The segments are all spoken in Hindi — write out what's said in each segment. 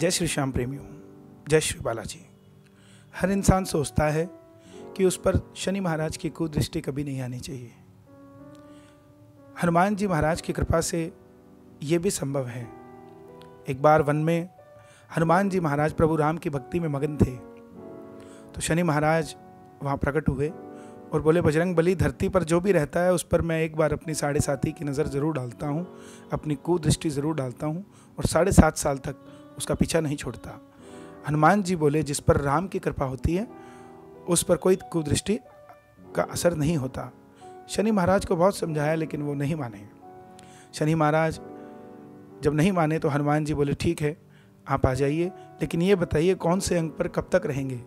जय श्री श्याम प्रेमी प्रेमियों, जय श्री बालाजी। हर इंसान सोचता है कि उस पर शनि महाराज की कुदृष्टि कभी नहीं आनी चाहिए। हनुमान जी महाराज की कृपा से ये भी संभव है। एक बार वन में हनुमान जी महाराज प्रभु राम की भक्ति में मगन थे तो शनि महाराज वहाँ प्रकट हुए और बोले, बजरंग बली, धरती पर जो भी रहता है उस पर मैं एक बार अपनी साढ़े साथी की नज़र ज़रूर डालता हूँ, अपनी कुदृष्टि ज़रूर डालता हूँ और साढ़े सात साल तक उसका पीछा नहीं छोड़ता। हनुमान जी बोले, जिस पर राम की कृपा होती है, उस पर कोई कुदृष्टि का असर नहीं होता। शनि महाराज को बहुत समझाया, लेकिन वो नहीं माने। शनि महाराज जब नहीं माने तो हनुमान जी बोले, ठीक है, आप आ जाइए, लेकिन ये बताइए, कौन से अंग पर कब तक रहेंगे?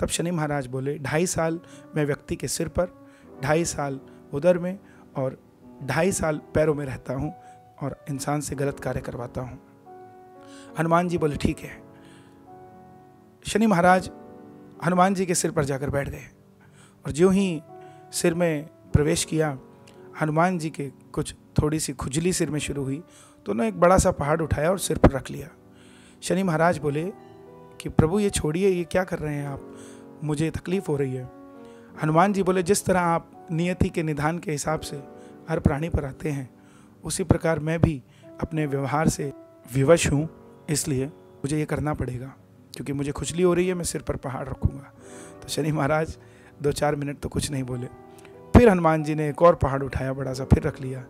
तब शनि महाराज बोले, ढाई साल मैं व्यक्ति के सिर पर, ढाई साल उदर में, और ढाई साल पैरों में रहता हूँ, और इंसान से गलत कार्य करवाता हूँ। हनुमान जी बोले, ठीक है। शनि महाराज हनुमान जी के सिर पर जाकर बैठ गए और जो ही सिर में प्रवेश किया, हनुमान जी के कुछ थोड़ी सी खुजली सिर में शुरू हुई तो उन्होंने एक बड़ा सा पहाड़ उठाया और सिर पर रख लिया। शनि महाराज बोले कि, प्रभु, ये छोड़िए, ये क्या कर रहे हैं आप? मुझे तकलीफ़ हो रही है। हनुमान जी बोले, जिस तरह आप नियति के निधान के हिसाब से हर प्राणी पर आते हैं, उसी प्रकार मैं भी अपने व्यवहार से विवश हूँ। इसलिए मुझे ये करना पड़ेगा, क्योंकि मुझे खुजली हो रही है, मैं सिर पर पहाड़ रखूँगा। तो शनि महाराज, दो चार मिनट तो कुछ नहीं बोले। फिर हनुमान जी ने एक और पहाड़ उठाया, बड़ा सा फिर रख लिया।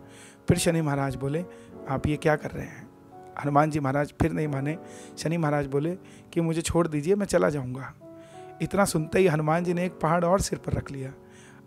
फिर शनि महाराज बोले, आप ये क्या कर रहे हैं? हनुमान जी महाराज फिर नहीं माने। शनि महाराज बोले, कि मुझे छोड़ दीजिए, मैं चला जाऊँगा। इतना सुनते ही हनुमान जी ने एक पहाड़ और सिर पर रख लिया।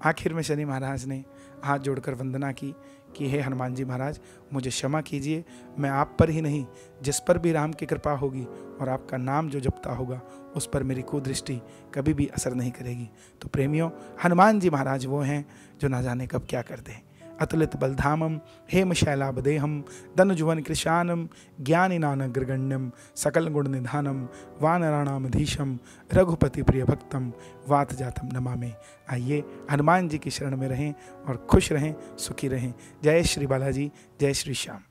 आखिर में शनि महाराज ने हाथ जोड़कर वंदना की कि हे हनुमान जी महाराज, मुझे क्षमा कीजिए, मैं आप पर ही नहीं, जिस पर भी राम की कृपा होगी और आपका नाम जो जपता होगा, उस पर मेरी कुदृष्टि कभी भी असर नहीं करेगी। तो प्रेमियों, हनुमान जी महाराज वो हैं जो ना जाने कब क्या करते दें। अतुलित बलधामम हेम शैलाबदेहम दनजुवन कृशानम ज्ञानिनानग्रगण्यम सकल गुण निधानम वानराणामधीशम रघुपति प्रिय भक्तम, वात जातम नमा आइए हनुमान जी की शरण में रहें और खुश रहें, सुखी रहें। जय श्री बालाजी, जय श्री श्याम।